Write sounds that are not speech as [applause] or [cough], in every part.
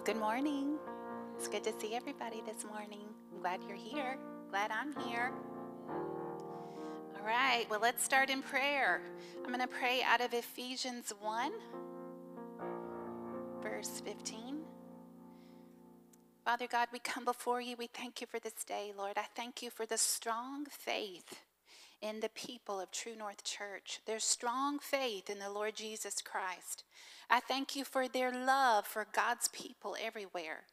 Well, good morning. It's good to see everybody this morning. I'm glad you're here. Glad I'm here. All right, well, let's start in prayer. I'm going to pray out of Ephesians 1, verse 15. Father God, we come before you. We thank you for this day, Lord. I thank you for the strong faith in the people of True North Church, their strong faith in the Lord Jesus Christ. I thank you for their love for God's people everywhere.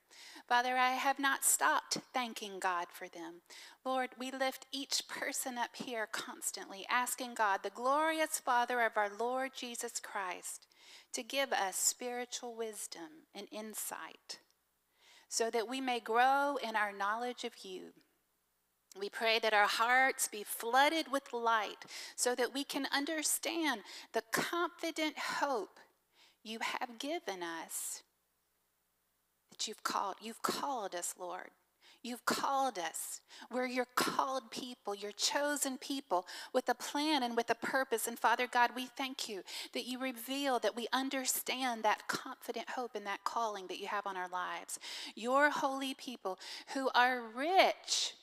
Father, I have not stopped thanking God for them. Lord, we lift each person up here constantly, asking God, the glorious Father of our Lord Jesus Christ, to give us spiritual wisdom and insight so that we may grow in our knowledge of you we pray that our hearts be flooded with light so that we can understand the confident hope you have given us. That you've called, you've called us, Lord. You've called us. We're your called people, your chosen people with a plan and with a purpose. And Father God, we thank you that you reveal that we understand that confident hope and that calling that you have on our lives. Your holy people who are rich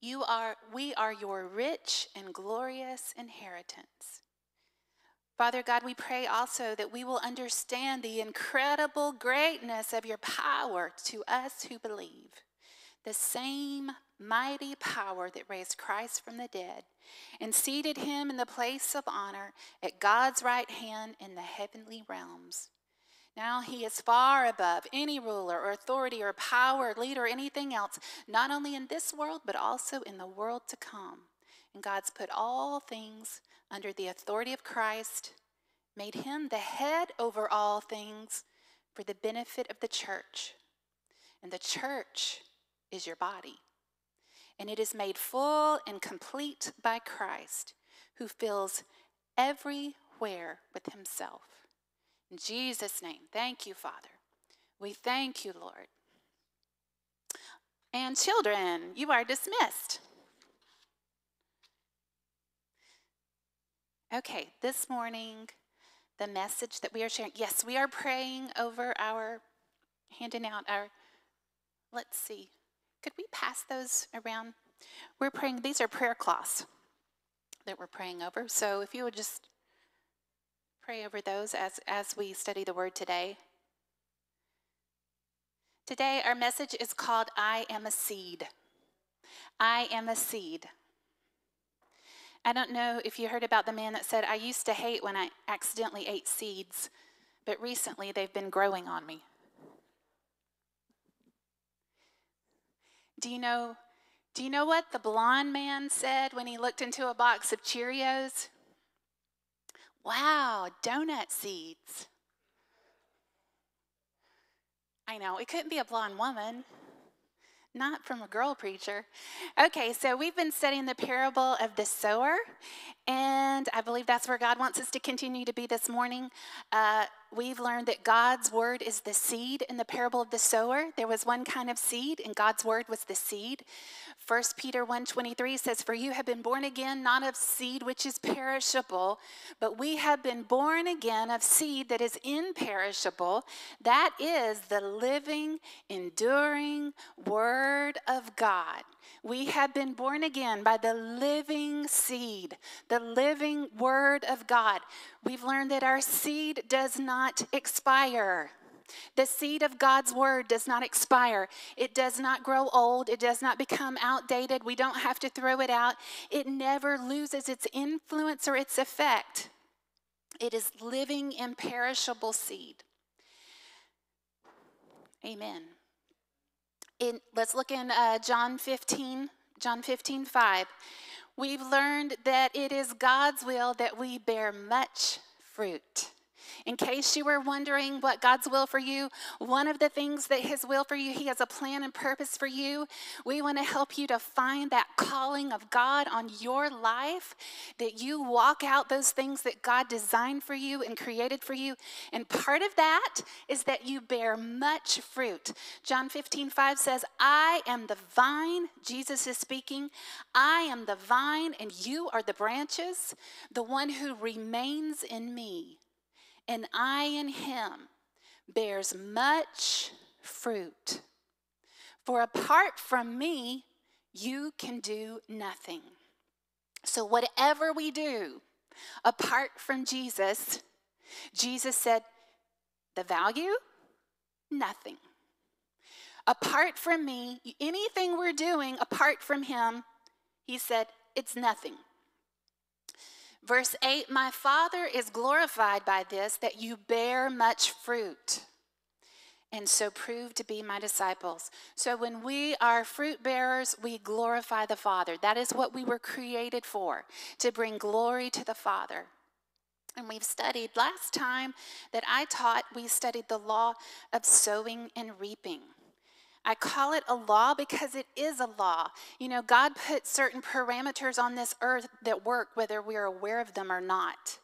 you are, we are your rich and glorious inheritance. Father God, we pray also that we will understand the incredible greatness of your power to us who believe. The same mighty power that raised Christ from the dead and seated him in the place of honor at God's right hand in the heavenly realms. Now he is far above any ruler or authority or power, leader, or anything else, not only in this world, but also in the world to come. And God's put all things under the authority of Christ, made him the head over all things for the benefit of the church. And the church is your body. And it is made full and complete by Christ, who fills everywhere with himself. In Jesus' name, thank you, Father. We thank you, Lord. And children, you are dismissed. Okay, this morning, the message that we are sharing, yes, we are praying over our, handing out our, let's see, could we pass those around? We're praying, these are prayer cloths that we're praying over. So if you would just pray over those as, as we study the word today. Today, our message is called I Am a Seed. I am a seed. I don't know if you heard about the man that said, I used to hate when I accidentally ate seeds, but recently they've been growing on me. Do you know, do you know what the blonde man said when he looked into a box of Cheerios? Wow, donut seeds. I know, it couldn't be a blonde woman. Not from a girl preacher. Okay, so we've been studying the parable of the sower, and I believe that's where God wants us to continue to be this morning. Uh, we've learned that God's word is the seed in the parable of the sower. There was one kind of seed, and God's word was the seed. 1 Peter 1:23 says, "For you have been born again not of seed which is perishable, but we have been born again of seed that is imperishable. That is the living, enduring word of God." We have been born again by the living seed, the living word of God. We've learned that our seed does not expire. The seed of God's word does not expire. It does not grow old. It does not become outdated. We don't have to throw it out. It never loses its influence or its effect. It is living, imperishable seed. Amen in, let's look in uh, John 15, John 15, 5. We've learned that it is God's will that we bear much fruit. In case you were wondering what God's will for you, one of the things that His will for you, He has a plan and purpose for you. We want to help you to find that calling of God on your life, that you walk out those things that God designed for you and created for you. And part of that is that you bear much fruit. John 15, 5 says, I am the vine, Jesus is speaking. I am the vine, and you are the branches. The one who remains in me and I in him bears much fruit. For apart from me, you can do nothing. So, whatever we do apart from Jesus, Jesus said, the value, nothing. Apart from me, anything we're doing apart from him, he said, it's nothing. Verse 8 My Father is glorified by this, that you bear much fruit and so prove to be my disciples. So when we are fruit bearers, we glorify the Father. That is what we were created for, to bring glory to the Father. And we've studied, last time that I taught, we studied the law of sowing and reaping. I call it a law because it is a law. You know, God put certain parameters on this earth that work whether we're aware of them or not.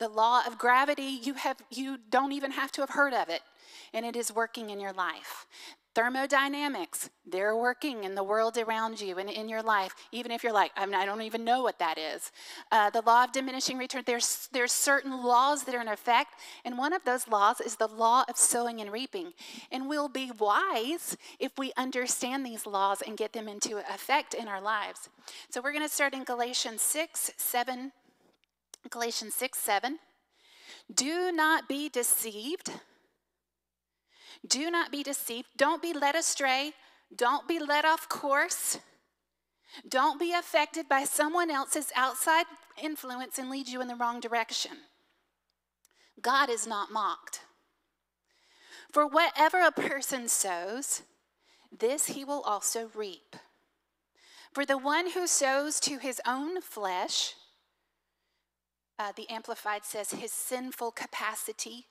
The law of gravity, you have you don't even have to have heard of it and it is working in your life. Thermodynamics, they're working in the world around you and in your life, even if you're like, I, mean, I don't even know what that is. Uh, the law of diminishing return, there's, there's certain laws that are in effect, and one of those laws is the law of sowing and reaping. And we'll be wise if we understand these laws and get them into effect in our lives. So we're going to start in Galatians 6, 7. Galatians 6, 7. Do not be deceived. Do not be deceived. Don't be led astray. Don't be led off course. Don't be affected by someone else's outside influence and lead you in the wrong direction. God is not mocked. For whatever a person sows, this he will also reap. For the one who sows to his own flesh, uh, the Amplified says his sinful capacity,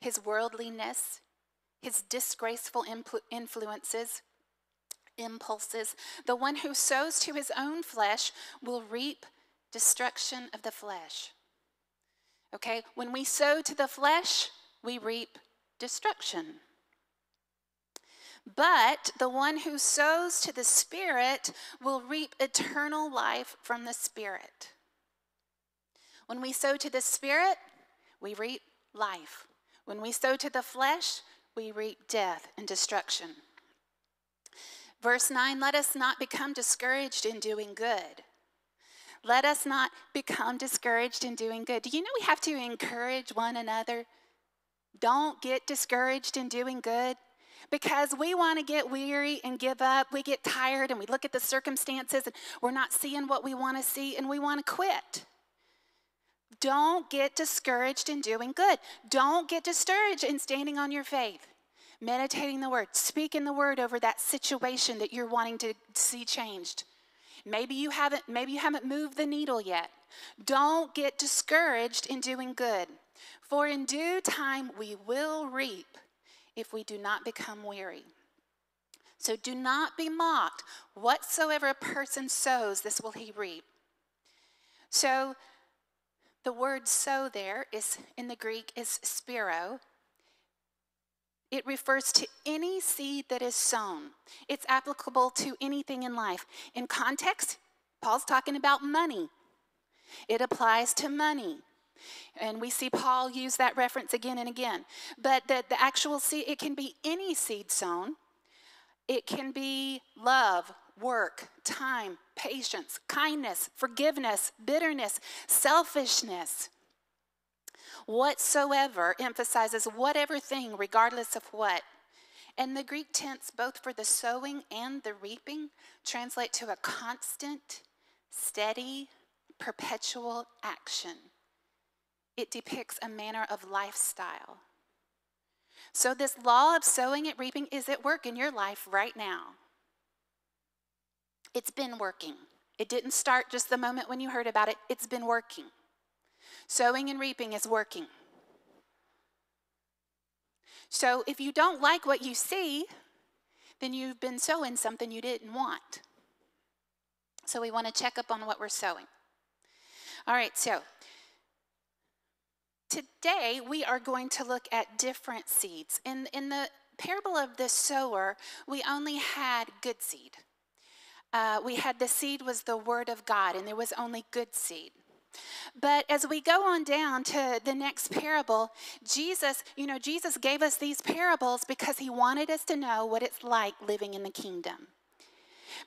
his worldliness, his disgraceful influences, impulses. The one who sows to his own flesh will reap destruction of the flesh. Okay, when we sow to the flesh, we reap destruction. But the one who sows to the Spirit will reap eternal life from the Spirit. When we sow to the Spirit, we reap life. When we sow to the flesh, we reap death and destruction. Verse 9 let us not become discouraged in doing good. Let us not become discouraged in doing good. Do you know we have to encourage one another? Don't get discouraged in doing good because we want to get weary and give up. We get tired and we look at the circumstances and we're not seeing what we want to see and we want to quit. Don't get discouraged in doing good. Don't get discouraged in standing on your faith, meditating the word, speaking the word over that situation that you're wanting to see changed. Maybe you haven't maybe you haven't moved the needle yet. Don't get discouraged in doing good. For in due time we will reap if we do not become weary. So do not be mocked. Whatsoever a person sows, this will he reap. So the word sow there is in the Greek is spiro. It refers to any seed that is sown. It's applicable to anything in life. In context, Paul's talking about money. It applies to money. And we see Paul use that reference again and again. But the, the actual seed, it can be any seed sown. It can be love, work, time, patience, kindness, forgiveness, bitterness, selfishness. Whatsoever emphasizes whatever thing, regardless of what. And the Greek tense, both for the sowing and the reaping, translate to a constant, steady, perpetual action. It depicts a manner of lifestyle. So, this law of sowing and reaping is at work in your life right now. It's been working. It didn't start just the moment when you heard about it, it's been working. Sowing and reaping is working. So if you don't like what you see, then you've been sowing something you didn't want. So we want to check up on what we're sowing. All right, so today we are going to look at different seeds. In, in the parable of the sower, we only had good seed uh, we had the seed was the word of God, and there was only good seed. But as we go on down to the next parable, Jesus, you know, Jesus gave us these parables because he wanted us to know what it's like living in the kingdom.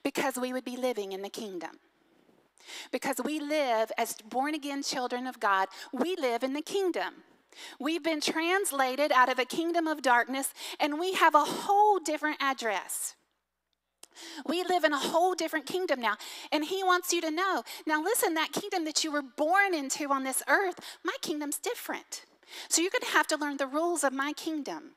Because we would be living in the kingdom. Because we live as born again children of God, we live in the kingdom. We've been translated out of a kingdom of darkness and we have a whole different address. We live in a whole different kingdom now, and He wants you to know. Now, listen, that kingdom that you were born into on this earth, my kingdom's different. So you're going to have to learn the rules of my kingdom.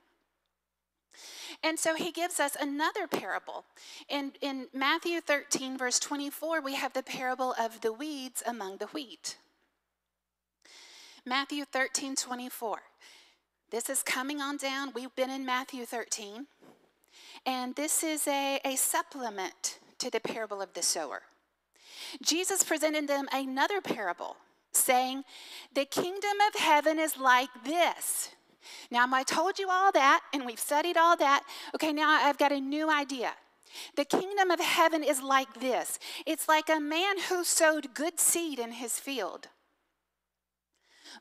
And so he gives us another parable. In, in Matthew 13, verse 24, we have the parable of the weeds among the wheat. Matthew 13, 24. This is coming on down. We've been in Matthew 13. And this is a, a supplement to the parable of the sower. Jesus presented them another parable, saying, The kingdom of heaven is like this. Now, I told you all that, and we've studied all that. Okay, now I've got a new idea. The kingdom of heaven is like this it's like a man who sowed good seed in his field.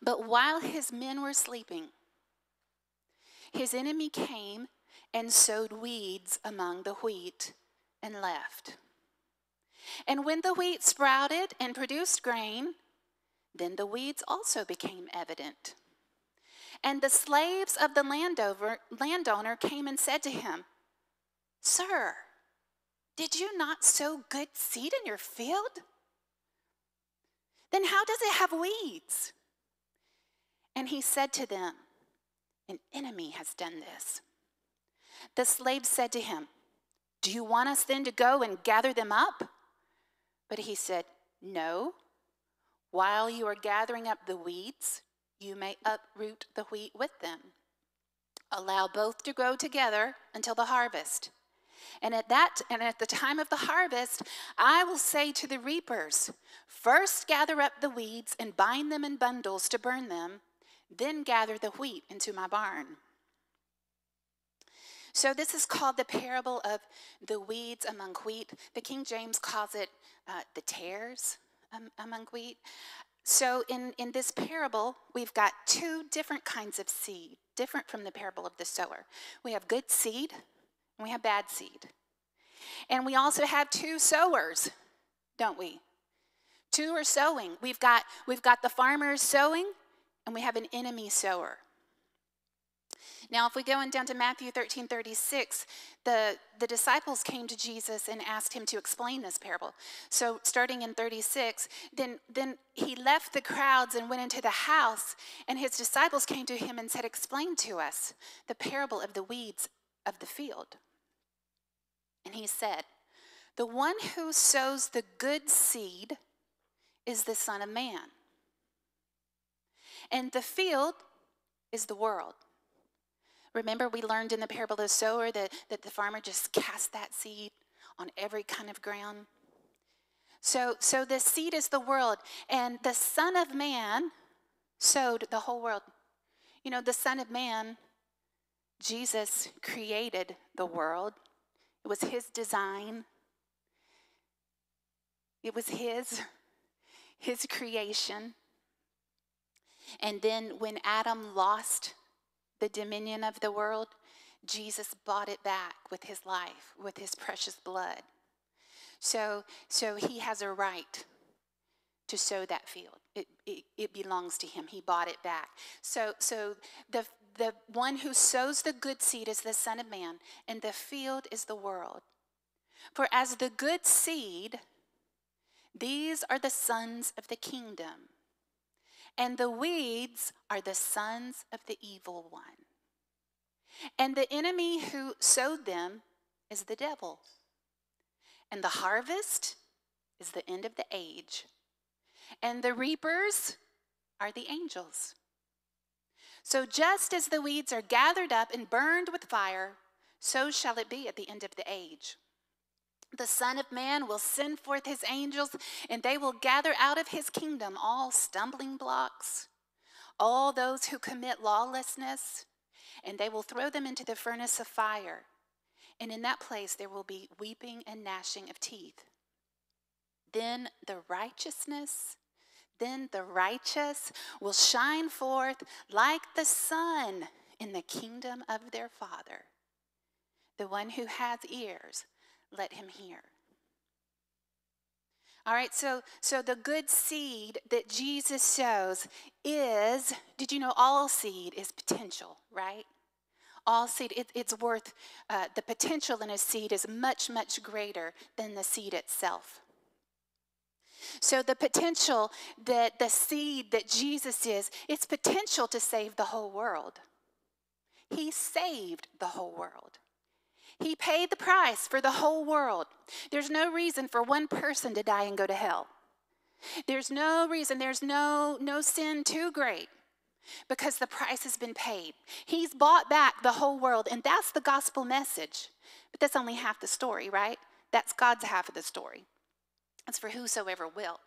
But while his men were sleeping, his enemy came and sowed weeds among the wheat and left. And when the wheat sprouted and produced grain, then the weeds also became evident. And the slaves of the landowner, came and said to him, Sir, did you not sow good seed in your field? Then how does it have weeds? And he said to them, An enemy has done this. The slave said to him, Do you want us then to go and gather them up? But he said, No. While you are gathering up the weeds, you may uproot the wheat with them. Allow both to grow together until the harvest. And at that and at the time of the harvest, I will say to the reapers, first gather up the weeds and bind them in bundles to burn them, then gather the wheat into my barn. So, this is called the parable of the weeds among wheat. The King James calls it uh, the tares um, among wheat. So, in, in this parable, we've got two different kinds of seed, different from the parable of the sower. We have good seed and we have bad seed. And we also have two sowers, don't we? Two are sowing. We've got, we've got the farmers sowing, and we have an enemy sower. Now, if we go on down to Matthew 13 36, the, the disciples came to Jesus and asked him to explain this parable. So, starting in 36, then, then he left the crowds and went into the house, and his disciples came to him and said, Explain to us the parable of the weeds of the field. And he said, The one who sows the good seed is the Son of Man. And the field is the world. Remember, we learned in the parable of the sower that, that the farmer just cast that seed on every kind of ground. So, so the seed is the world, and the Son of Man sowed the whole world. You know, the Son of Man, Jesus created the world, it was His design, it was His, His creation. And then when Adam lost the dominion of the world, Jesus bought it back with his life, with his precious blood. So, so he has a right to sow that field. It, it, it, belongs to him. He bought it back. So, so the, the one who sows the good seed is the Son of Man, and the field is the world. For as the good seed, these are the sons of the kingdom and the weeds are the sons of the evil one. And the enemy who sowed them is the devil. And the harvest is the end of the age. And the reapers are the angels. So just as the weeds are gathered up and burned with fire, so shall it be at the end of the age. The Son of Man will send forth his angels, and they will gather out of his kingdom all stumbling blocks, all those who commit lawlessness, and they will throw them into the furnace of fire. And in that place there will be weeping and gnashing of teeth. Then the righteousness, Then the righteous will shine forth like the sun in the kingdom of their Father. The one who has ears, let him hear. All right, so so the good seed that Jesus shows is, did you know all seed is potential, right? All seed, it, it's worth, uh, the potential in a seed is much, much greater than the seed itself. So the potential that the seed that Jesus is, it's potential to save the whole world. He saved the whole world. He paid the price for the whole world. There's no reason for one person to die and go to hell. There's no reason, there's no, no sin too great because the price has been paid. He's bought back the whole world, and that's the gospel message. But that's only half the story, right? That's God's half of the story. It's for whosoever will.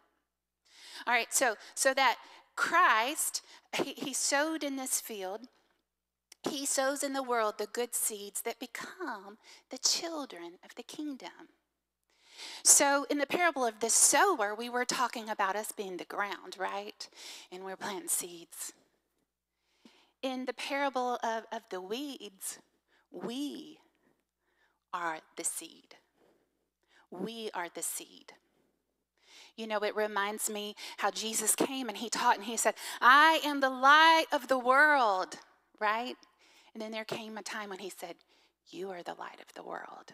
All right, so so that Christ, he, he sowed in this field he sows in the world the good seeds that become the children of the kingdom. So, in the parable of the sower, we were talking about us being the ground, right? And we're planting seeds. In the parable of, of the weeds, we are the seed. We are the seed. You know, it reminds me how Jesus came and he taught and he said, I am the light of the world, right? And then there came a time when he said, You are the light of the world.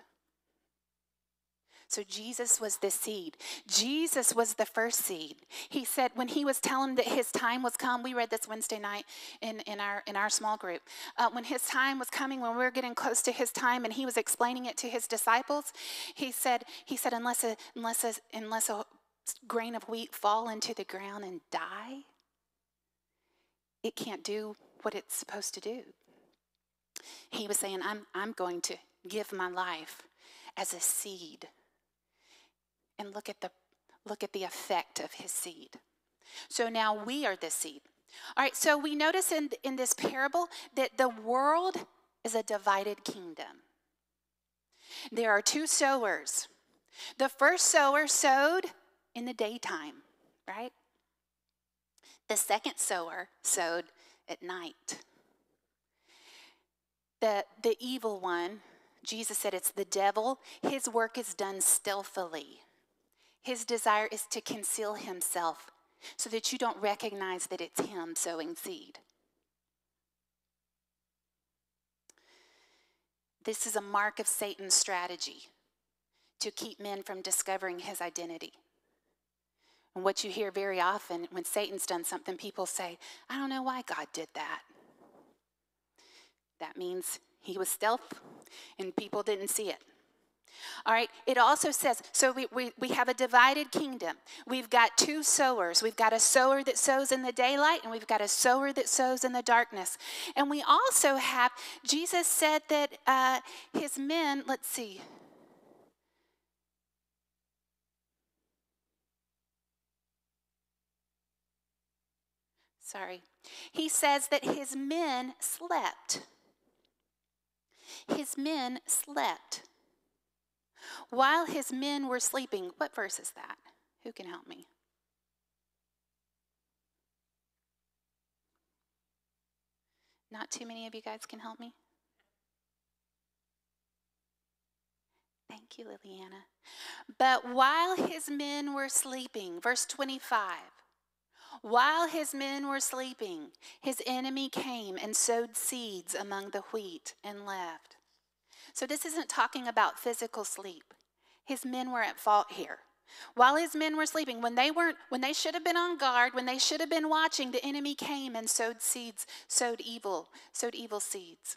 So Jesus was the seed. Jesus was the first seed. He said when he was telling that his time was come. We read this Wednesday night in, in our in our small group. Uh, when his time was coming, when we were getting close to his time, and he was explaining it to his disciples, he said he said unless a, unless a, unless a grain of wheat fall into the ground and die, it can't do what it's supposed to do. He was saying, I'm, I'm going to give my life as a seed. And look at the look at the effect of his seed. So now we are the seed. All right, so we notice in, in this parable that the world is a divided kingdom. There are two sowers. The first sower sowed in the daytime, right? The second sower sowed at night the, the evil one, Jesus said it's the devil, his work is done stealthily. His desire is to conceal himself so that you don't recognize that it's him sowing seed. This is a mark of Satan's strategy to keep men from discovering his identity. And what you hear very often when Satan's done something, people say, I don't know why God did that. That means he was stealth and people didn't see it. All right, it also says so we, we, we have a divided kingdom. We've got two sowers. We've got a sower that sows in the daylight, and we've got a sower that sows in the darkness. And we also have, Jesus said that uh, his men, let's see. Sorry. He says that his men slept his men slept. While his men were sleeping, what verse is that? Who can help me? Not too many of you guys can help me? Thank you, Liliana. But while his men were sleeping, verse 25, while his men were sleeping, his enemy came and sowed seeds among the wheat and left. So this isn't talking about physical sleep. His men were at fault here. While his men were sleeping, when they weren't, when they should have been on guard, when they should have been watching, the enemy came and sowed seeds, sowed evil, sowed evil seeds.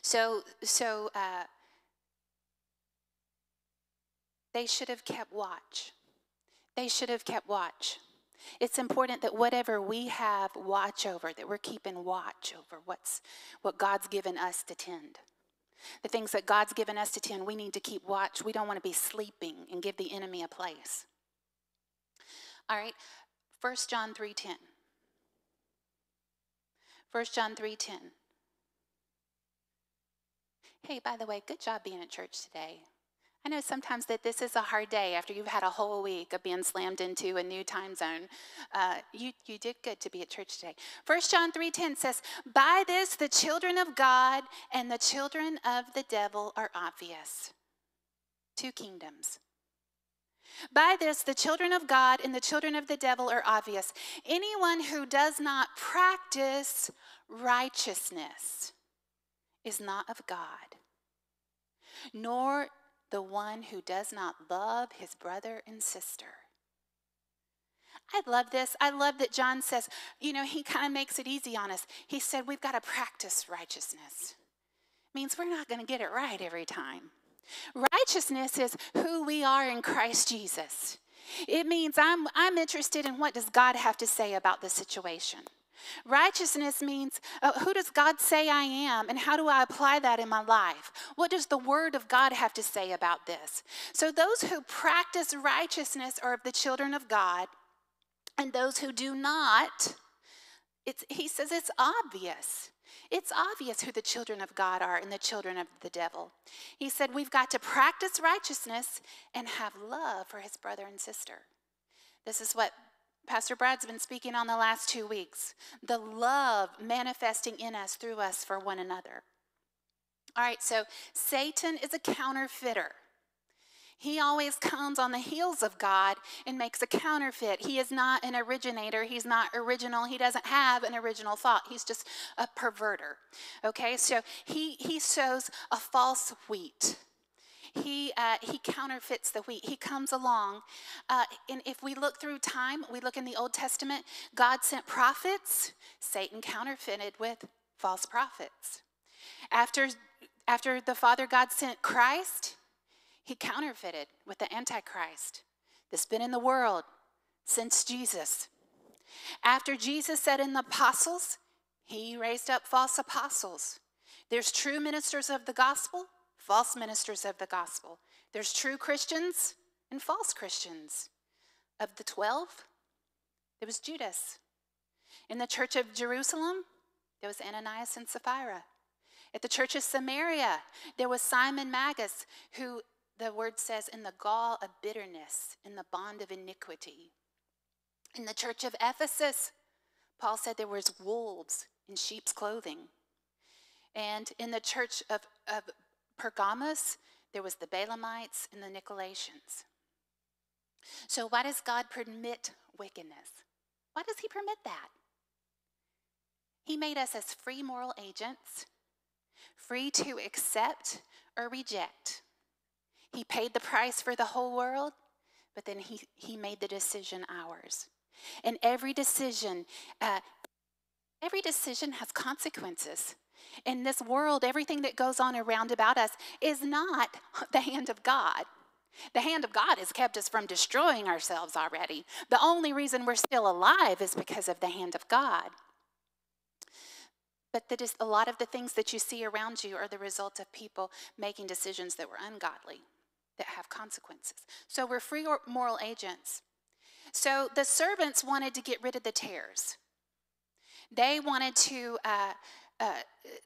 So, so uh, they should have kept watch. They should have kept watch. It's important that whatever we have watch over, that we're keeping watch over what's what God's given us to tend. The things that God's given us to tend, we need to keep watch. We don't want to be sleeping and give the enemy a place. All right, 1 John 3:10. 1 John 3:10. Hey, by the way, good job being at church today. I know sometimes that this is a hard day after you've had a whole week of being slammed into a new time zone. Uh, you, you did good to be at church today. 1 John 3.10 says, By this the children of God and the children of the devil are obvious. Two kingdoms. By this, the children of God and the children of the devil are obvious. Anyone who does not practice righteousness is not of God, nor the one who does not love his brother and sister. I love this. I love that John says, you know, he kind of makes it easy on us. He said, we've got to practice righteousness. Means we're not going to get it right every time. Righteousness is who we are in Christ Jesus. It means I'm, I'm interested in what does God have to say about the situation. Righteousness means uh, who does God say I am and how do I apply that in my life? What does the Word of God have to say about this? So, those who practice righteousness are of the children of God, and those who do not, it's, he says it's obvious. It's obvious who the children of God are and the children of the devil. He said we've got to practice righteousness and have love for his brother and sister. This is what Pastor Brad's been speaking on the last two weeks the love manifesting in us, through us, for one another. All right, so Satan is a counterfeiter. He always comes on the heels of God and makes a counterfeit. He is not an originator. He's not original. He doesn't have an original thought. He's just a perverter. Okay, so he, he sows a false wheat. He, uh, he counterfeits the wheat. He comes along. Uh, and if we look through time, we look in the Old Testament, God sent prophets, Satan counterfeited with false prophets. After, after the Father God sent Christ, he counterfeited with the Antichrist that's been in the world since Jesus. After Jesus said in the apostles, he raised up false apostles. There's true ministers of the gospel, false ministers of the gospel. There's true Christians and false Christians. Of the 12, there was Judas. In the church of Jerusalem, there was Ananias and Sapphira. At the church of Samaria, there was Simon Magus, who the word says, in the gall of bitterness, in the bond of iniquity. In the church of Ephesus, Paul said there was wolves in sheep's clothing. And in the church of, of Pergamos, there was the Balaamites and the Nicolaitans. So why does God permit wickedness? Why does he permit that? He made us as free moral agents, free to accept or reject. He paid the price for the whole world, but then he, he made the decision ours. And every decision, uh, every decision has consequences. In this world, everything that goes on around about us is not [laughs] the hand of God. The hand of God has kept us from destroying ourselves already. The only reason we're still alive is because of the hand of God. But that is a lot of the things that you see around you are the result of people making decisions that were ungodly that have consequences. So we're free moral agents. So the servants wanted to get rid of the tares. They wanted to, uh, uh,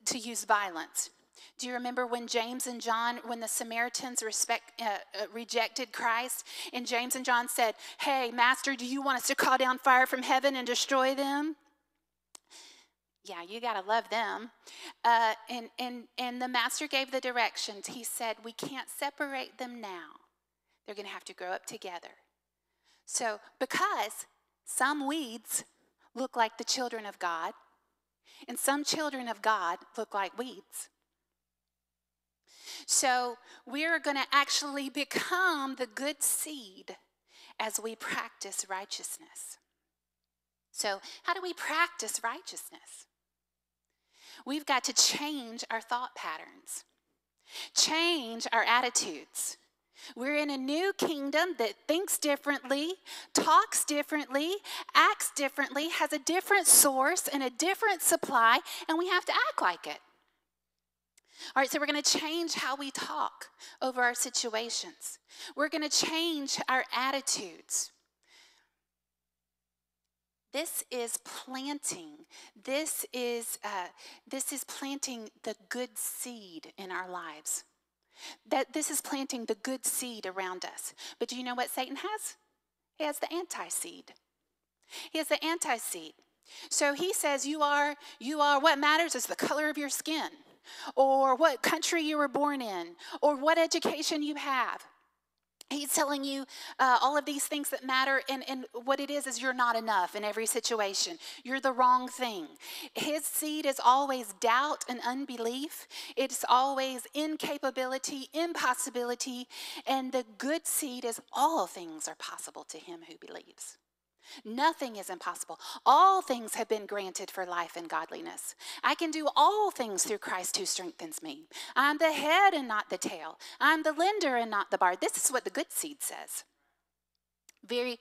to use violence. Do you remember when James and John, when the Samaritans respect, uh, uh, rejected Christ, and James and John said, Hey, Master, do you want us to call down fire from heaven and destroy them? yeah, you got to love them. Uh, and, and, and the master gave the directions. He said, We can't separate them now. They're going to have to grow up together. So, because some weeds look like the children of God, and some children of God look like weeds. So, we're going to actually become the good seed as we practice righteousness. So, how do we practice righteousness? We've got to change our thought patterns, change our attitudes. We're in a new kingdom that thinks differently, talks differently, acts differently, has a different source and a different supply, and we have to act like it. All right, so we're going to change how we talk over our situations. We're going to change our attitudes. This is planting. This is, uh, this is planting the good seed in our lives. That this is planting the good seed around us. But do you know what Satan has? He has the anti seed. He has the anti seed. So he says you are you are what matters is the color of your skin or what country you were born in or what education you have. He's telling you uh, all of these things that matter, and, and what it is is you're not enough in every situation. You're the wrong thing. His seed is always doubt and unbelief, it's always incapability, impossibility, and the good seed is all things are possible to him who believes. Nothing is impossible. All things have been granted for life and godliness. I can do all things through Christ who strengthens me. I'm the head and not the tail. I'm the lender and not the bar. This is what the good seed says. Very,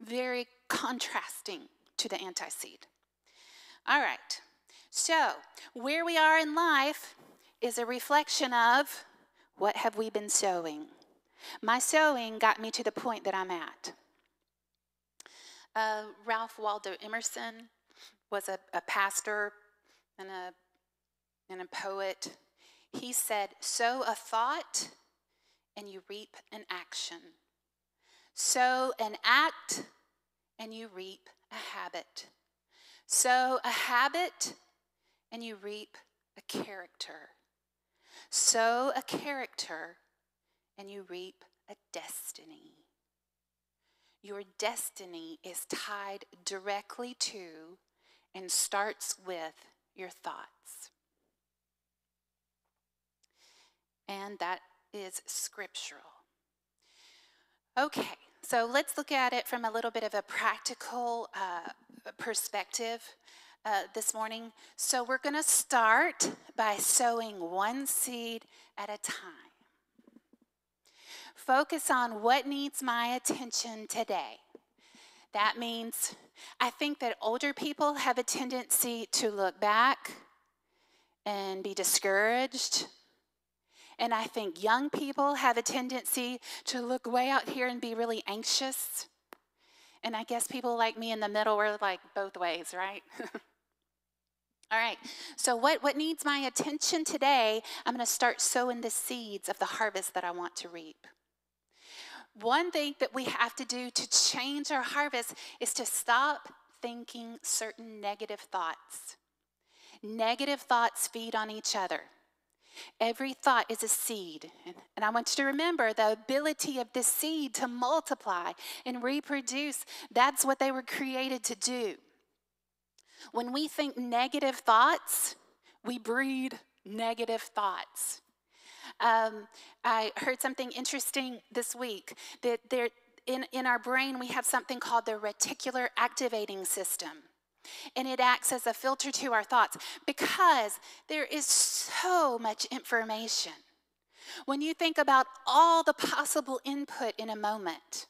very contrasting to the anti seed. All right. So, where we are in life is a reflection of what have we been sowing. My sowing got me to the point that I'm at. Uh, Ralph Waldo Emerson was a, a pastor and a, and a poet. He said, Sow a thought and you reap an action. Sow an act and you reap a habit. Sow a habit and you reap a character. Sow a character and you reap a destiny. Your destiny is tied directly to and starts with your thoughts. And that is scriptural. Okay, so let's look at it from a little bit of a practical uh, perspective uh, this morning. So we're going to start by sowing one seed at a time. Focus on what needs my attention today. That means I think that older people have a tendency to look back and be discouraged. And I think young people have a tendency to look way out here and be really anxious. And I guess people like me in the middle are like both ways, right? [laughs] All right, so what, what needs my attention today? I'm going to start sowing the seeds of the harvest that I want to reap. One thing that we have to do to change our harvest is to stop thinking certain negative thoughts. Negative thoughts feed on each other. Every thought is a seed. And I want you to remember the ability of this seed to multiply and reproduce. That's what they were created to do. When we think negative thoughts, we breed negative thoughts. Um, I heard something interesting this week that there, in, in our brain, we have something called the reticular activating system. And it acts as a filter to our thoughts because there is so much information. When you think about all the possible input in a moment,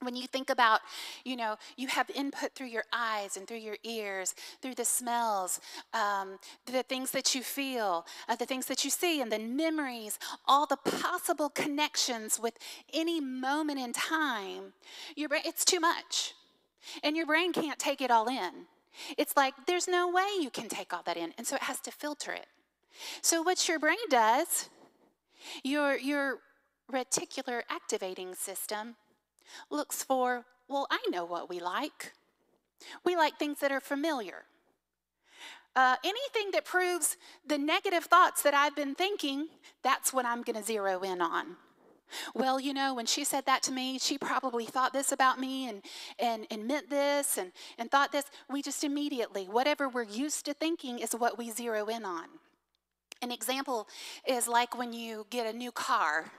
when you think about, you know, you have input through your eyes and through your ears, through the smells, um, the things that you feel, uh, the things that you see, and then memories, all the possible connections with any moment in time, your brain, it's too much. And your brain can't take it all in. It's like there's no way you can take all that in. And so it has to filter it. So, what your brain does, your, your reticular activating system, looks for, well, I know what we like. We like things that are familiar. Uh, anything that proves the negative thoughts that I've been thinking, that's what I'm going to zero in on. Well, you know, when she said that to me, she probably thought this about me and, and, and meant this and, and thought this. We just immediately, whatever we're used to thinking is what we zero in on. An example is like when you get a new car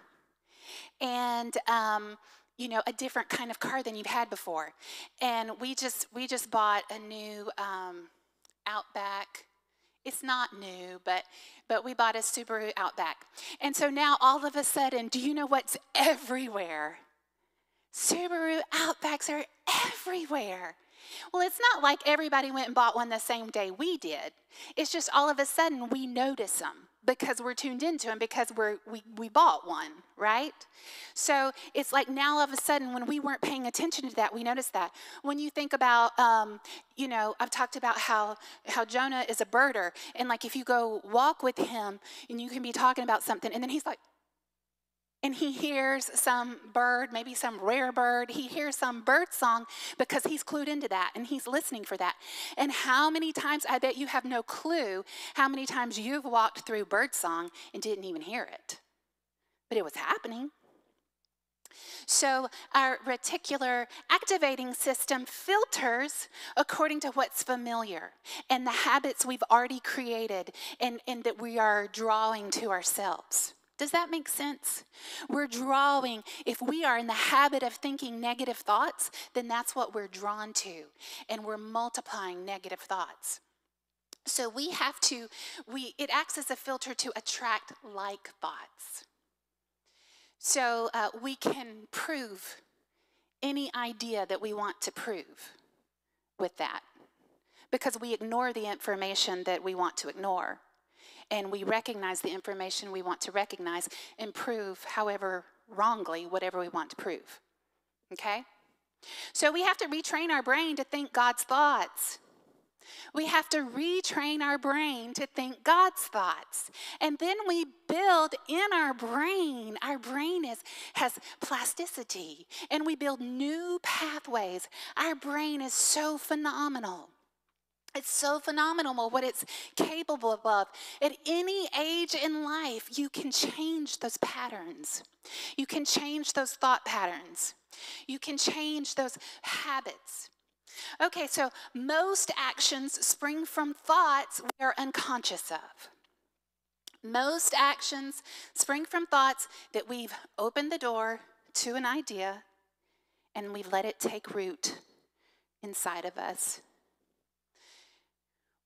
and um, you know a different kind of car than you've had before. And we just we just bought a new um, outback. It's not new but but we bought a subaru outback. And so now all of a sudden do you know what's everywhere? Subaru outbacks are everywhere. Well, it's not like everybody went and bought one the same day we did. It's just all of a sudden we notice them because we're tuned into them because we're, we, we bought one, right? So it's like now all of a sudden when we weren't paying attention to that, we noticed that. When you think about, um, you know, I've talked about how, how Jonah is a birder. And like if you go walk with him and you can be talking about something and then he's like, and he hears some bird, maybe some rare bird. He hears some bird song because he's clued into that and he's listening for that. And how many times, I bet you have no clue how many times you've walked through bird song and didn't even hear it. But it was happening. So, our reticular activating system filters according to what's familiar and the habits we've already created and, and that we are drawing to ourselves. Does that make sense? We're drawing, if we are in the habit of thinking negative thoughts, then that's what we're drawn to. And we're multiplying negative thoughts. So we have to, we, it acts as a filter to attract like thoughts. So uh, we can prove any idea that we want to prove with that because we ignore the information that we want to ignore and we recognize the information we want to recognize and prove, however wrongly, whatever we want to prove. Okay? So we have to retrain our brain to think God's thoughts. We have to retrain our brain to think God's thoughts. And then we build in our brain, our brain is, has plasticity, and we build new pathways. Our brain is so phenomenal. It's so phenomenal what it's capable of. At any age in life, you can change those patterns. You can change those thought patterns. You can change those habits. Okay, so most actions spring from thoughts we are unconscious of. Most actions spring from thoughts that we've opened the door to an idea and we've let it take root inside of us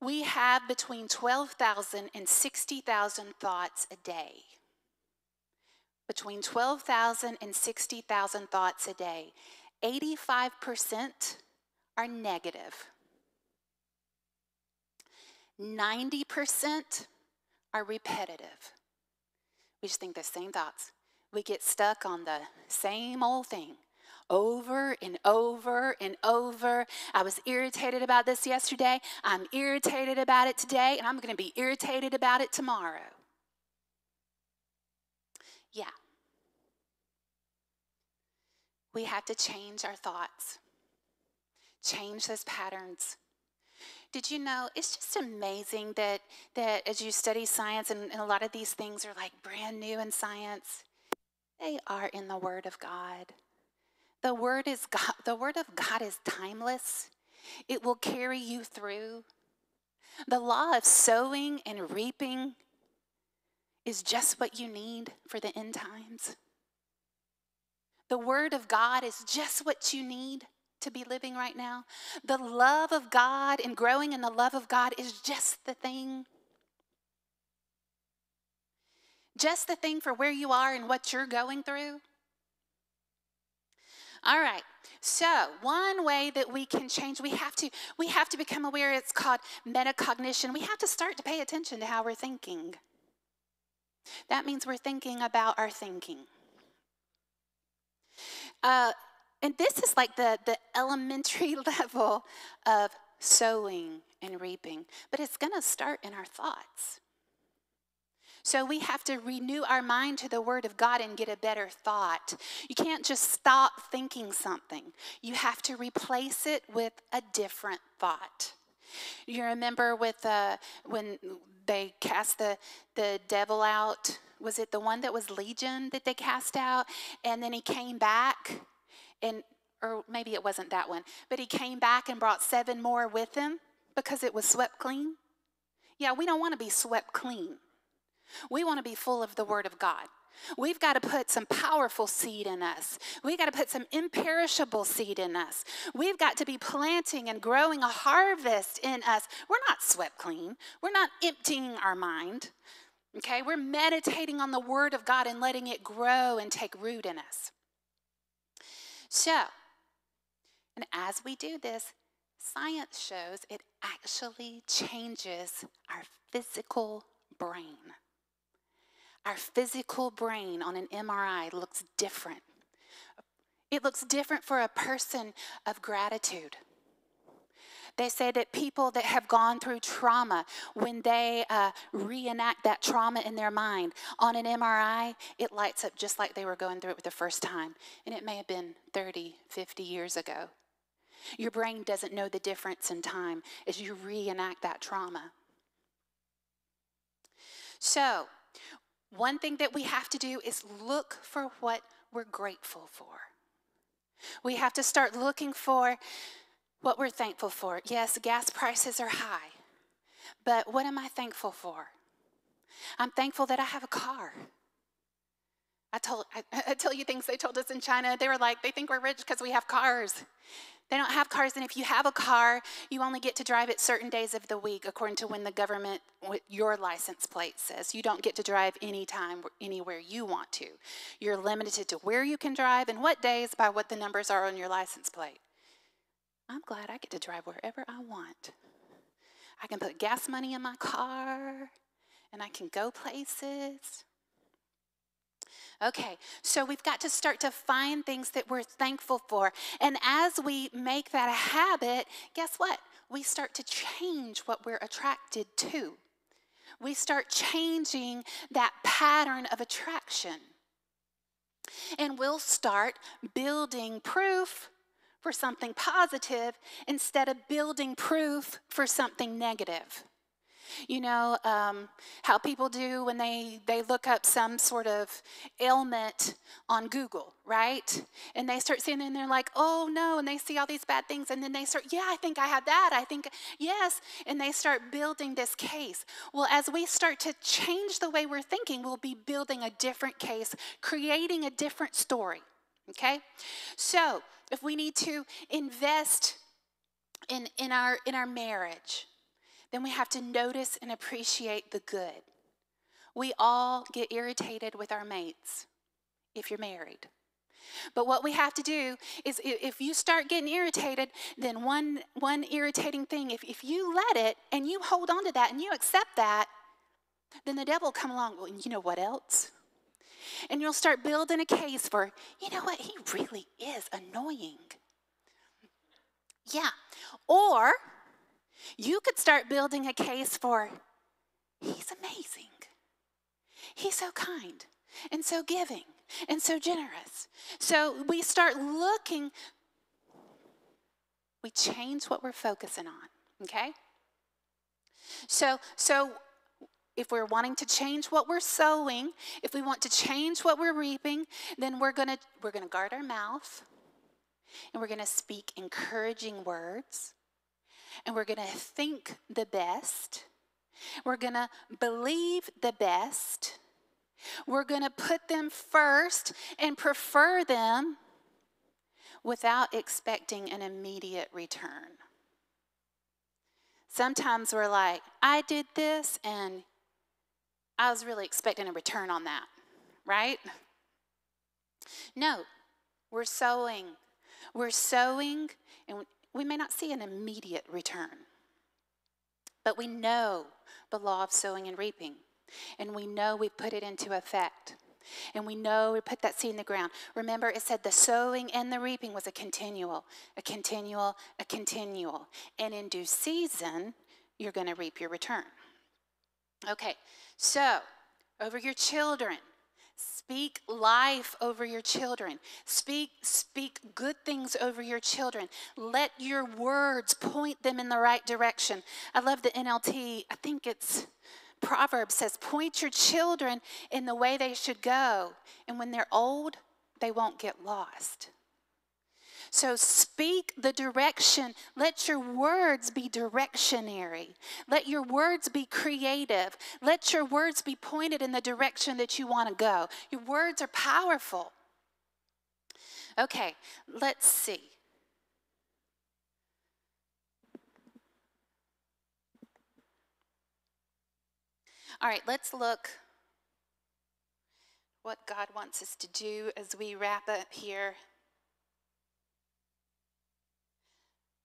we have between 12,000 and 60,000 thoughts a day. Between 12,000 and 60,000 thoughts a day. 85% are negative. 90% are repetitive. We just think the same thoughts. We get stuck on the same old thing over and over and over. I was irritated about this yesterday. I'm irritated about it today, and I'm going to be irritated about it tomorrow. Yeah. We have to change our thoughts, change those patterns. Did you know it's just amazing that, that as you study science, and, and a lot of these things are like brand new in science, they are in the Word of God. The word is God, [laughs] the word of God is timeless. It will carry you through. The law of sowing and reaping is just what you need for the end times. The word of God is just what you need to be living right now. The love of God and growing in the love of God is just the thing. Just the thing for where you are and what you're going through. All right. So, one way that we can change, we have to we have to become aware it's called metacognition. We have to start to pay attention to how we're thinking. That means we're thinking about our thinking. Uh, and this is like the, the elementary [laughs] level of sowing and reaping, but it's going to start in our thoughts. So we have to renew our mind to the Word of God and get a better thought. You can't just stop thinking something, you have to replace it with a different thought. You remember with uh, when they cast the, the devil out? Was it the one that was Legion that they cast out? And then he came back, and or maybe it wasn't that one, but he came back and brought seven more with him because it was swept clean. Yeah, we don't want to be swept clean. We want to be full of the Word of God. We've got to put some powerful seed in us. We've got to put some imperishable seed in us. We've got to be planting and growing a harvest in us. We're not swept clean, we're not emptying our mind. Okay, we're meditating on the Word of God and letting it grow and take root in us. So, and as we do this, science shows it actually changes our physical brain. Our physical brain on an MRI looks different. It looks different for a person of gratitude. They say that people that have gone through trauma, when they uh, reenact that trauma in their mind on an MRI, it lights up just like they were going through it the first time. And it may have been 30, 50 years ago. Your brain doesn't know the difference in time as you reenact that trauma. So, one thing that we have to do is look for what we're grateful for. We have to start looking for what we're thankful for. Yes, gas prices are high, but what am I thankful for? I'm thankful that I have a car. I told I, [laughs] I tell you things they told us in China. They were like, they think we're rich because we have cars. They don't have cars, and if you have a car, you only get to drive it certain days of the week, according to when the government, what your license plate says. You don't get to drive anytime, anywhere you want to. You're limited to where you can drive and what days by what the numbers are on your license plate. I'm glad I get to drive wherever I want. I can put gas money in my car, and I can go places. Okay, so we've got to start to find things that we're thankful for. And as we make that a habit, guess what? We start to change what we're attracted to. We start changing that pattern of attraction. And we'll start building proof for something positive instead of building proof for something negative. You know um, how people do when they, they look up some sort of ailment on Google, right? And they start seeing it and they're like, oh no, and they see all these bad things. And then they start, yeah, I think I have that. I think, yes. And they start building this case. Well, as we start to change the way we're thinking, we'll be building a different case, creating a different story, okay? So if we need to invest in, in, our, in our marriage, then we have to notice and appreciate the good. We all get irritated with our mates if you're married. But what we have to do is if you start getting irritated, then one, one irritating thing, if, if you let it and you hold on to that and you accept that, then the devil will come along, well, you know what else? And you'll start building a case for, you know what, he really is annoying. Yeah. Or you could start building a case for, he's amazing. He's so kind and so giving and so generous. So we start looking, we change what we're focusing on, okay? So, so if we're wanting to change what we're sowing, if we want to change what we're reaping, then we're gonna we're gonna guard our mouth and we're gonna speak encouraging words and we're gonna think the best. We're gonna believe the best. We're gonna put them first and prefer them without expecting an immediate return. Sometimes we're like, I did this and I was really expecting a return on that, right? No, we're sowing. We're sowing, and we may not see an immediate return, but we know the law of sowing and reaping, and we know we put it into effect. And we know we put that seed in the ground. Remember, it said the sowing and the reaping was a continual, a continual, a continual. And in due season, you're going to reap your return. Okay, so over your children, speak life over your children. Speak speak good things over your children. Let your words point them in the right direction. I love the NLT. I think it's Proverbs says, point your children in the way they should go. And when they're old, they won't get lost. So speak the direction. Let your words be directionary. Let your words be creative. Let your words be pointed in the direction that you want to go. Your words are powerful. Okay, let's see. All right, let's look what God wants us to do as we wrap up here.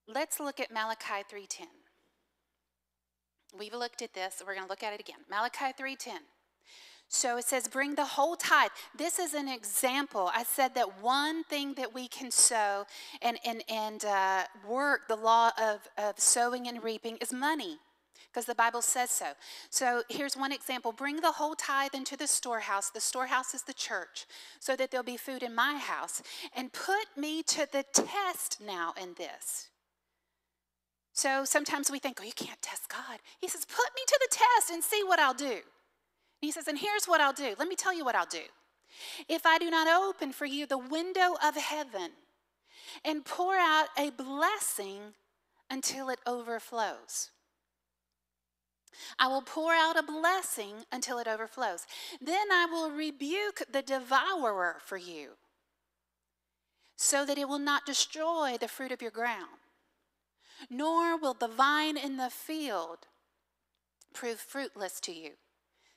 Let's look at Malachi 3:10. We've looked at this, we're going to look at it again. Malachi 3:10. So it says, bring the whole tithe. This is an example. I said that one thing that we can sow and, and, and uh, work the law of, of sowing and reaping is money because the Bible says so. So here's one example bring the whole tithe into the storehouse. The storehouse is the church, so that there'll be food in my house. And put me to the test now in this. So sometimes we think, oh, you can't test God. He says, put me to the test and see what I'll do. He says, and here's what I'll do. Let me tell you what I'll do. If I do not open for you the window of heaven and pour out a blessing until it overflows. I will pour out a blessing until it overflows. Then I will rebuke the devourer for you, so that it will not destroy the fruit of your ground, nor will the vine in the field prove fruitless to you.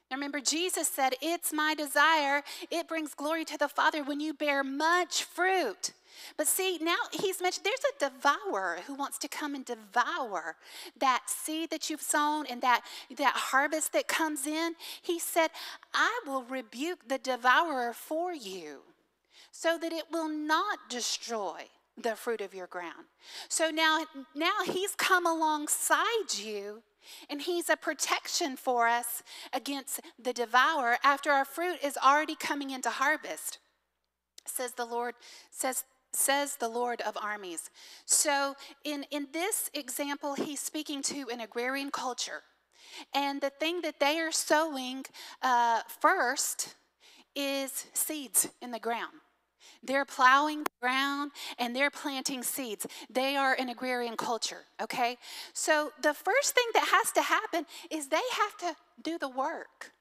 Now remember, Jesus said, It's my desire. It brings glory to the Father when you bear much fruit. But see, now he's mentioned there's a devourer who wants to come and devour that seed that you've sown and that, that harvest that comes in. He said, I will rebuke the devourer for you so that it will not destroy the fruit of your ground. So now, now he's come alongside you and he's a protection for us against the devourer after our fruit is already coming into harvest. Says the Lord, says says the Lord of armies. So, in, in this example, he's speaking to an agrarian culture. And the thing that they are sowing uh, first is seeds in the ground. They're plowing the ground and they're planting seeds. They are an agrarian culture, okay? So the first thing that has to happen is they have to do the work.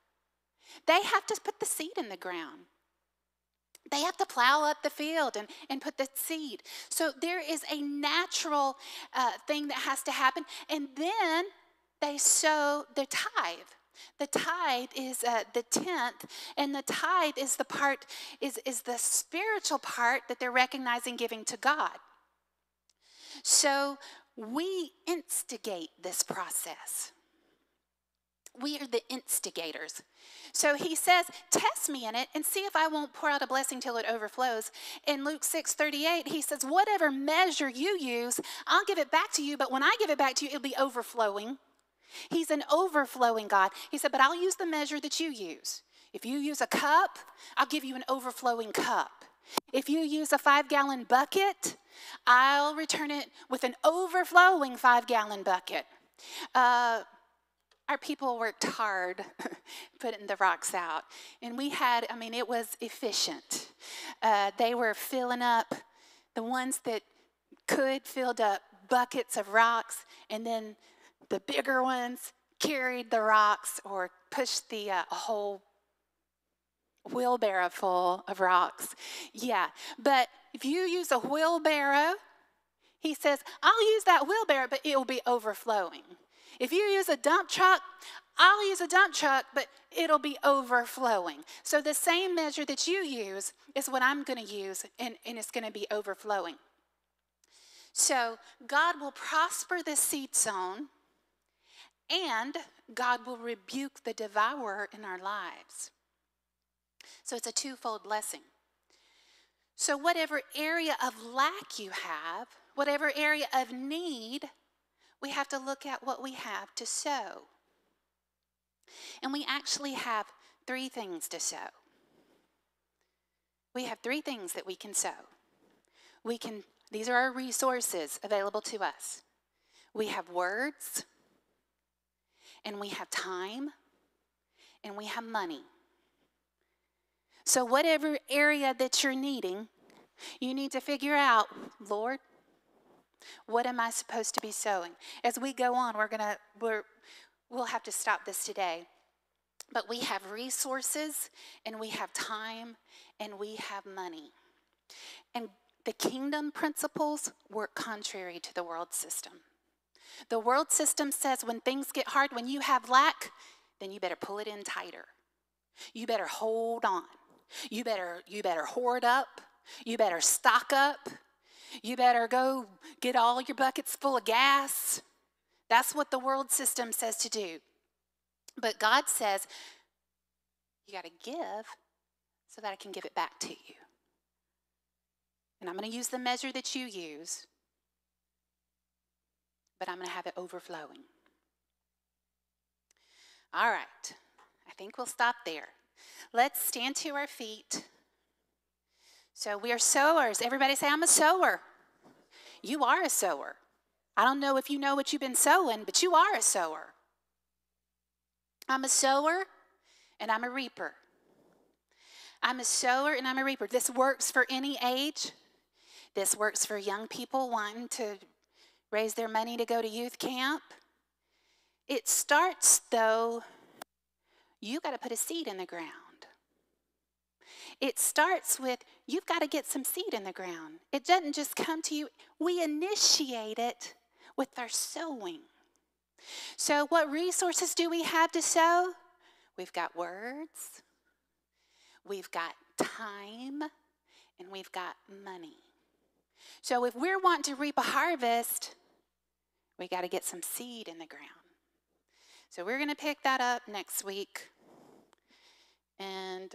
They have to put the seed in the ground. They have to plow up the field and, and put the seed. So there is a natural uh, thing that has to happen. And then they sow the tithe. The tithe is uh, the tenth, and the tithe is the part, is, is the spiritual part that they're recognizing giving to God. So we instigate this process. We are the instigators. So he says, Test me in it and see if I won't pour out a blessing till it overflows. In Luke 6 38, he says, Whatever measure you use, I'll give it back to you, but when I give it back to you, it'll be overflowing. He's an overflowing God. He said, But I'll use the measure that you use. If you use a cup, I'll give you an overflowing cup. If you use a five gallon bucket, I'll return it with an overflowing five gallon bucket. Uh, our people worked hard [laughs] putting the rocks out. And we had, I mean, it was efficient. Uh, they were filling up the ones that could filled up buckets of rocks, and then the bigger ones carried the rocks or pushed the uh, whole wheelbarrow full of rocks. Yeah, but if you use a wheelbarrow, he says, I'll use that wheelbarrow, but it will be overflowing. If you use a dump truck, I'll use a dump truck, but it'll be overflowing. So the same measure that you use is what I'm going to use, and, and it's going to be overflowing. So God will prosper the seed sown and God will rebuke the devourer in our lives. So it's a twofold blessing. So, whatever area of lack you have, whatever area of need, we have to look at what we have to sow. And we actually have three things to sow. We have three things that we can sow. We can, these are our resources available to us. We have words, and we have time and we have money. So, whatever area that you're needing, you need to figure out, Lord, what am I supposed to be sowing? As we go on, we're gonna we're we'll have to stop this today. But we have resources and we have time and we have money. And the kingdom principles work contrary to the world system. The world system says when things get hard, when you have lack, then you better pull it in tighter. You better hold on. You better you better hoard up. You better stock up. You better go get all your buckets full of gas. That's what the world system says to do. But God says, You got to give so that I can give it back to you. And I'm going to use the measure that you use, but I'm going to have it overflowing. All right, I think we'll stop there. Let's stand to our feet. So we are sowers. Everybody say, I'm a sower. You are a sower. I don't know if you know what you've been sowing, but you are a sower. I'm a sower and I'm a reaper. I'm a sower and I'm a reaper. This works for any age. This works for young people wanting to raise their money to go to youth camp. It starts, though, you got to put a seed in the ground. It starts with you've got to get some seed in the ground. It doesn't just come to you, we initiate it with our sowing. So, what resources do we have to sow? We've got words, we've got time, and we've got money. So, if we're wanting to reap a harvest, we got to get some seed in the ground. So, we're going to pick that up next week. And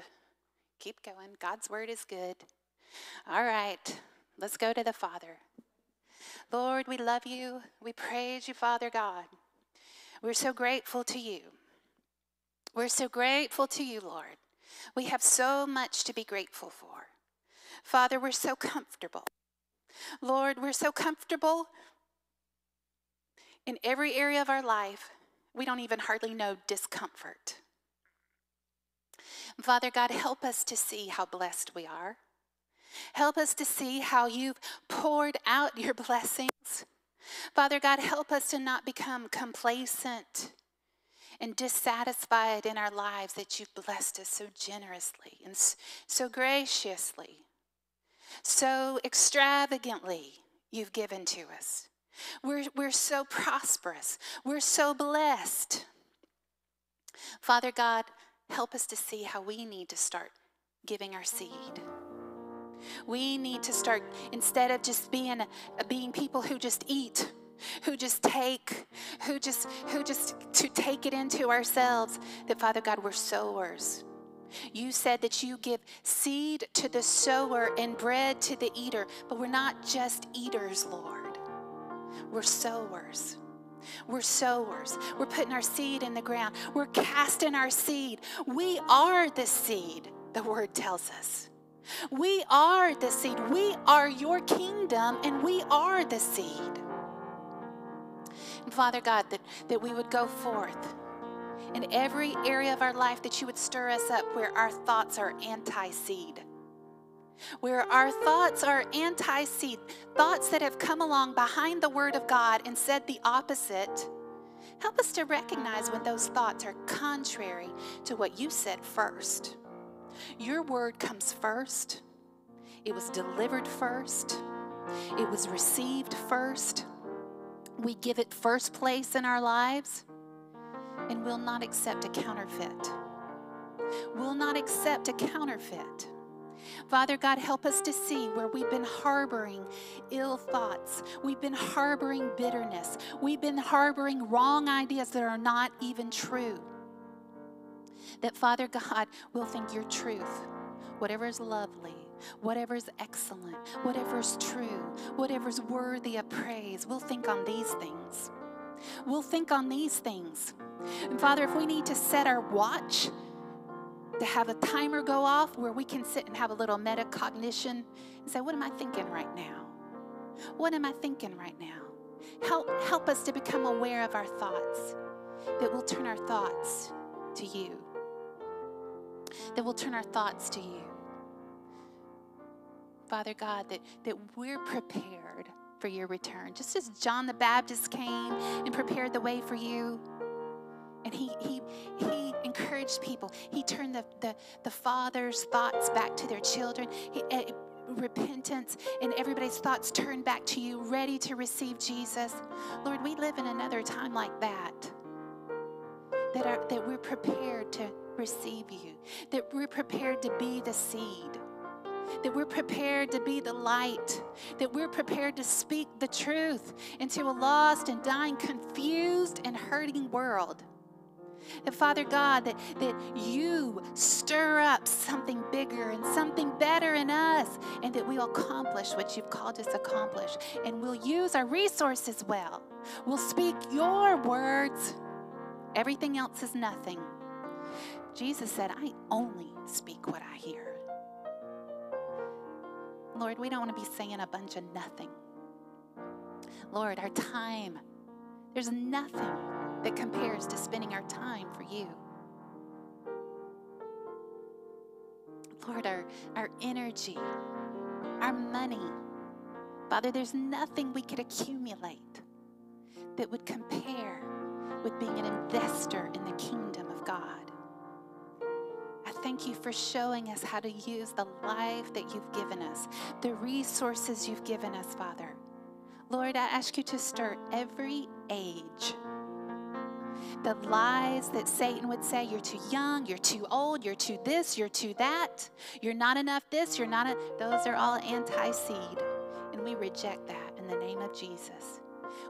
Keep going. God's word is good. All right, let's go to the Father. Lord, we love you. We praise you, Father God. We're so grateful to you. We're so grateful to you, Lord. We have so much to be grateful for. Father, we're so comfortable. Lord, we're so comfortable in every area of our life, we don't even hardly know discomfort. Father God, help us to see how blessed we are. Help us to see how you've poured out your [laughs] blessings. Father God, help us to not become complacent and dissatisfied in our lives that you've blessed us so generously and so graciously, so extravagantly you've given to us. We're, we're so prosperous. We're so blessed. Father God, help us to see how we need to start giving our seed. We need to start, instead of just being, being people who just eat, who just take, who just, who just to take it into ourselves, that Father God, we're sowers. You said that you give seed to the sower and bread to the eater, but we're not just eaters, Lord. We're sowers. We're sowers. We're putting our seed in the ground. We're casting our seed. We are the seed, the word tells us. We are the seed. We are your kingdom, and we are the seed. And Father God, that, that we would go forth in every area of our life, that you would stir us up where our thoughts are anti seed where our thoughts are anti seed, thoughts that have come along behind the Word of God and said the opposite. Help us to recognize when those thoughts are contrary to what you said first. Your word comes first, it was delivered first, it was received first. We give it first place in our lives, and will not accept a counterfeit. Will not accept a counterfeit. Father God, help us to see where we've been harboring ill thoughts. We've been harboring bitterness. We've been harboring wrong ideas that are not even true. That, Father God, will think your truth, whatever is lovely, whatever is excellent, whatever is true, whatever is worthy of praise, we'll think on these things. We'll think on these things. And Father, if we need to set our watch to have a timer go off where we can sit and have a little metacognition and say, What am I thinking right now? What am I thinking right now? Help, help us to become aware of our thoughts, that we'll turn our thoughts to you. That we'll turn our thoughts to you. Father God, that, that we're prepared for your return. Just as John the Baptist came and prepared the way for you and he, he, he encouraged people. He turned the, the, the father's thoughts back to their children. He, uh, repentance and everybody's thoughts turned back to you, ready to receive Jesus. Lord, we live in another time like that. That, are, that we're prepared to receive you, that we're prepared to be the seed, that we're prepared to be the light, that we're prepared to speak the truth into a lost and dying, confused and hurting world. That, Father God, that, that you stir up something bigger and something better in us, and that we'll accomplish what you've called us to accomplish. And we'll use our resources well. We'll speak your words. Everything else is nothing. Jesus said, I only speak what I hear. Lord, we don't want to be saying a bunch of nothing. Lord, our time, there's nothing that compares to spending our time for you. Lord, our, our energy, our money. Father, there's nothing we could accumulate that would compare with being an investor in the kingdom of God. I thank you for showing us how to use the life that you've given us, the resources you've given us, Father. Lord, I ask you to stir every age. The lies that Satan would say, you're too young, you're too old, you're too this, you're too that, you're not enough this, you're not, a, those are all anti seed. And we reject that in the name of Jesus.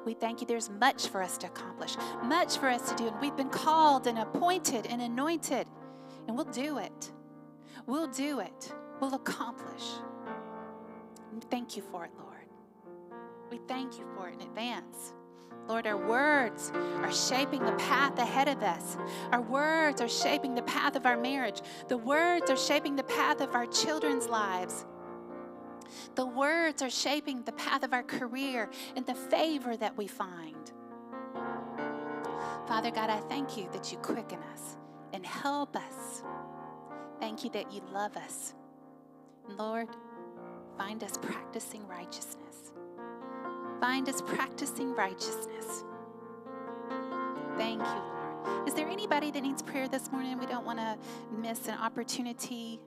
We thank you there's much for us to accomplish, much for us to do. And we've been called and appointed and anointed, and we'll do it. We'll do it. We'll accomplish. Thank you for it, Lord. We thank you for it in advance. Lord, our words are shaping the path ahead of us. Our words are shaping the path of our marriage. The words are shaping the path of our children's lives. The words are shaping the path of our career and the favor that we find. Father God, I thank you that you quicken us and help us. Thank you that you love us. Lord, find us practicing righteousness. Find us practicing righteousness. Thank you, Lord. Is there anybody that needs prayer this morning? We don't want to miss an opportunity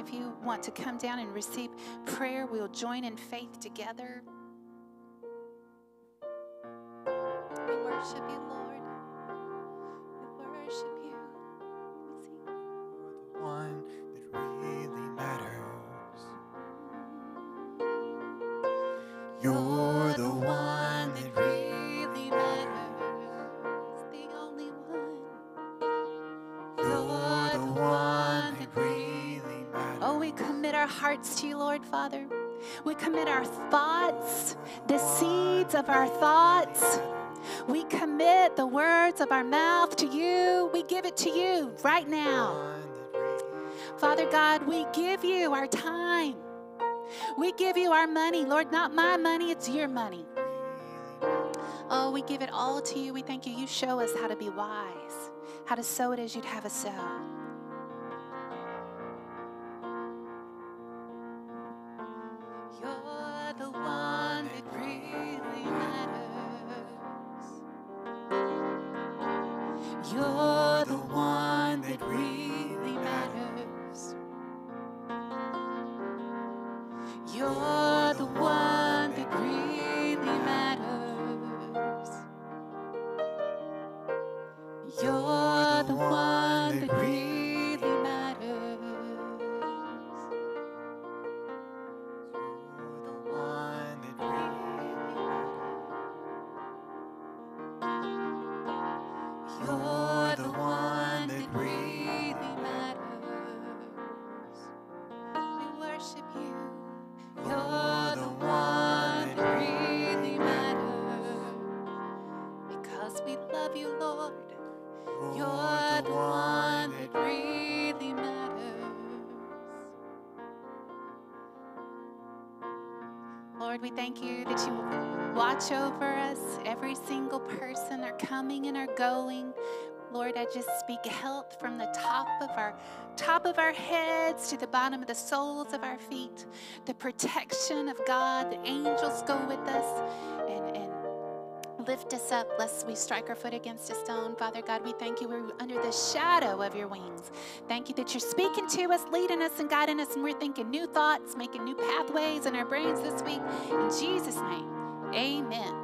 if you want to come down and receive prayer, we'll join in faith together. We worship you, Lord. We worship you. one hearts to you, Lord Father. We commit our thoughts, the seeds of our thoughts. We commit the words of our mouth to you. We give it to you right now. Father God, we give you our time. We give you our money. Lord, not my money, it's your money. Oh, we give it all to you. We thank you. You show us how to be wise, how to sow it as you'd have us sow. You're thank you that you watch over us, every single person, are coming and are going. Lord, I just speak health from the top of our top of our heads to the bottom of the soles of our feet. The protection of God, the angels go with us lift us up lest we strike our foot against a stone. Father God, we thank you. We're under the shadow of your wings. Thank you that you're speaking to us, leading us, and guiding us, and we're thinking new thoughts, making new pathways in our brains this week. In Jesus' name, amen.